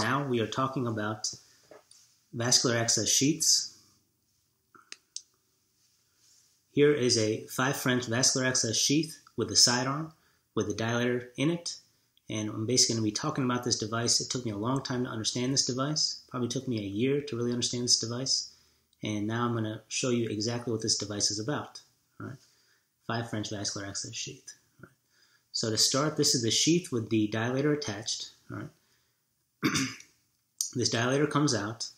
now we are talking about vascular access sheaths. Here is a 5 French vascular access sheath with a sidearm with a dilator in it. And I'm basically going to be talking about this device. It took me a long time to understand this device. Probably took me a year to really understand this device. And now I'm going to show you exactly what this device is about. All right? 5 French vascular access sheath. So to start, this is the sheath with the dilator attached. All right? this dilator comes out,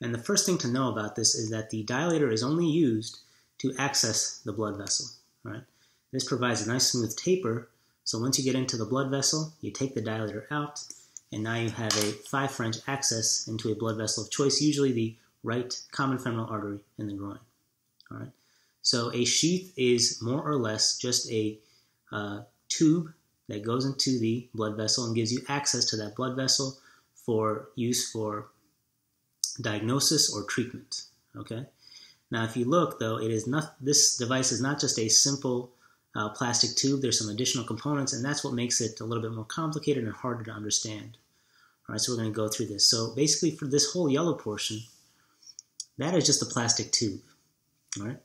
and the first thing to know about this is that the dilator is only used to access the blood vessel. Right? This provides a nice smooth taper, so once you get into the blood vessel, you take the dilator out, and now you have a 5 French access into a blood vessel of choice, usually the right common femoral artery in the groin. All right? So a sheath is more or less just a uh, tube that goes into the blood vessel and gives you access to that blood vessel for use for diagnosis or treatment. Okay. Now, if you look, though, it is not. This device is not just a simple uh, plastic tube. There's some additional components, and that's what makes it a little bit more complicated and harder to understand. All right, so we're going to go through this. So basically, for this whole yellow portion, that is just a plastic tube. All right.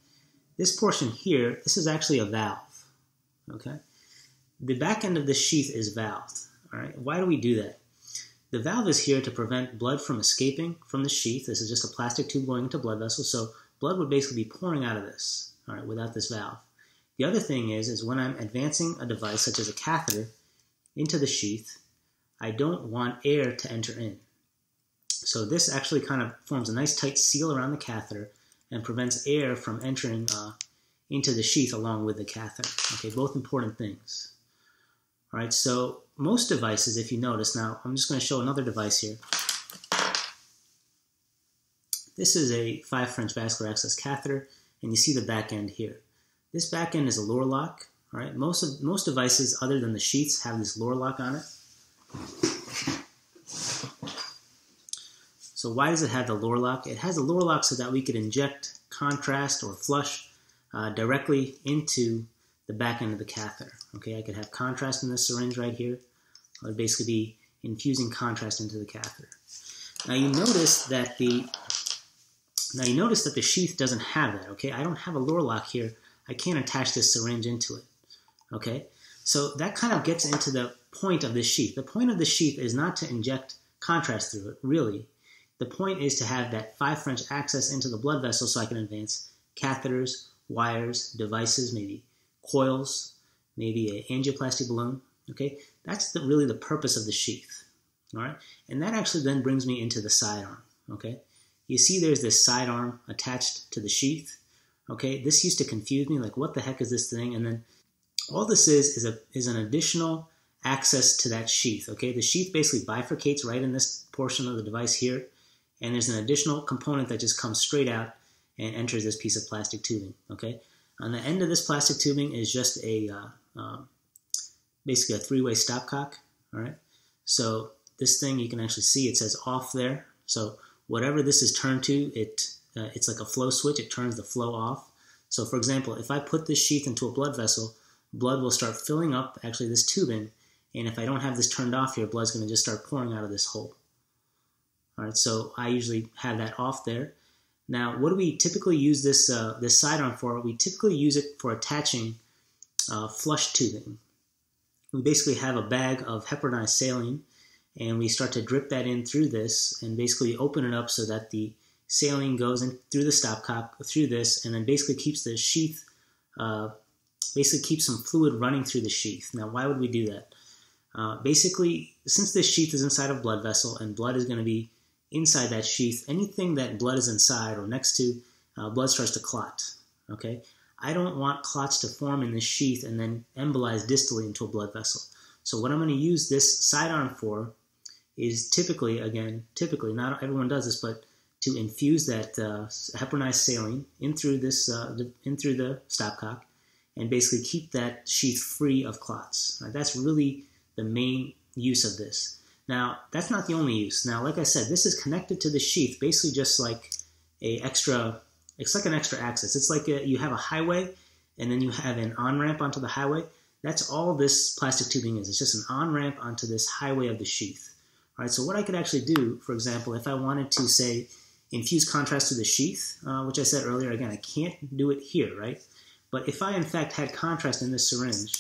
This portion here, this is actually a valve. Okay. The back end of the sheath is valved. All right. Why do we do that? The valve is here to prevent blood from escaping from the sheath. This is just a plastic tube going into blood vessels, so blood would basically be pouring out of this, all right, without this valve. The other thing is, is when I'm advancing a device such as a catheter into the sheath, I don't want air to enter in. So this actually kind of forms a nice tight seal around the catheter and prevents air from entering uh, into the sheath along with the catheter. Okay, both important things. All right, so most devices, if you notice, now I'm just going to show another device here. This is a 5 French vascular access catheter, and you see the back end here. This back end is a Luer-Lock. All right, most of most devices, other than the sheaths have this Luer-Lock on it. So why does it have the Luer-Lock? It has a Luer-Lock so that we could inject contrast or flush uh, directly into the back end of the catheter. Okay, I could have contrast in this syringe right here. I would basically be infusing contrast into the catheter. Now you notice that the now you notice that the sheath doesn't have that. Okay, I don't have a Luer-Lock here. I can't attach this syringe into it. Okay, so that kind of gets into the point of the sheath. The point of the sheath is not to inject contrast through it, really. The point is to have that 5 French access into the blood vessel so I can advance catheters, wires, devices, maybe coils, maybe an angioplasty balloon. Okay, that's the, really the purpose of the sheath. All right, and that actually then brings me into the sidearm. Okay, you see there's this sidearm attached to the sheath. Okay, this used to confuse me, like what the heck is this thing? And then all this is is a is an additional access to that sheath. Okay, the sheath basically bifurcates right in this portion of the device here, and there's an additional component that just comes straight out and enters this piece of plastic tubing. Okay, on the end of this plastic tubing is just a uh, uh, basically a three-way stopcock. All right. So this thing you can actually see it says off there. So whatever this is turned to, it uh, it's like a flow switch. It turns the flow off. So for example, if I put this sheath into a blood vessel, blood will start filling up actually this tubing. And if I don't have this turned off here, blood's going to just start pouring out of this hole. All right. So I usually have that off there. Now, what do we typically use this uh, this sidearm for? We typically use it for attaching uh, flush tubing. We basically have a bag of heparinized saline, and we start to drip that in through this, and basically open it up so that the saline goes in through the stopcock through this, and then basically keeps the sheath, uh, basically keeps some fluid running through the sheath. Now, why would we do that? Uh, basically, since this sheath is inside a blood vessel and blood is going to be inside that sheath, anything that blood is inside or next to, uh, blood starts to clot. Okay, I don't want clots to form in this sheath and then embolize distally into a blood vessel. So what I'm going to use this sidearm for is typically, again, typically, not everyone does this, but to infuse that uh, heparinized saline in through this, uh, in through the stopcock, and basically keep that sheath free of clots. Right? That's really the main use of this. Now, that's not the only use. Now, like I said, this is connected to the sheath, basically just like a extra, it's like an extra access. It's like a, you have a highway and then you have an on-ramp onto the highway. That's all this plastic tubing is. It's just an on-ramp onto this highway of the sheath. All right, so what I could actually do, for example, if I wanted to say infuse contrast to the sheath, uh, which I said earlier, again, I can't do it here, right? But if I in fact had contrast in this syringe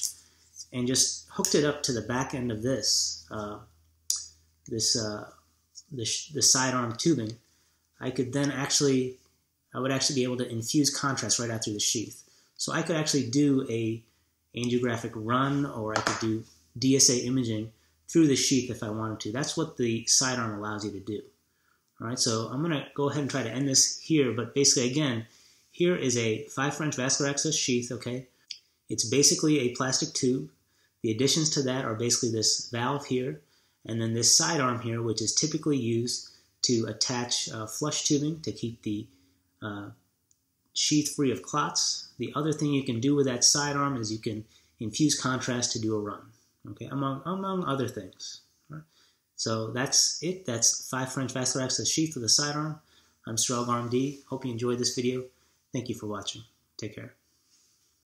and just hooked it up to the back end of this, uh, this, uh, the, the sidearm tubing, I could then actually, I would actually be able to infuse contrast right out through the sheath. So I could actually do a angiographic run or I could do DSA imaging through the sheath if I wanted to. That's what the sidearm allows you to do. All right, so I'm going to go ahead and try to end this here, but basically, again, here is a 5 French vascular access sheath, okay? It's basically a plastic tube. The additions to that are basically this valve here, and then this sidearm here, which is typically used to attach uh, flush tubing to keep the uh, sheath free of clots. The other thing you can do with that sidearm is you can infuse contrast to do a run okay, among, among other things. Right? So that's it. That's five French vascular access sheath with a sidearm. I'm Sarel Gaur MD. Hope you enjoyed this video. Thank you for watching. Take care.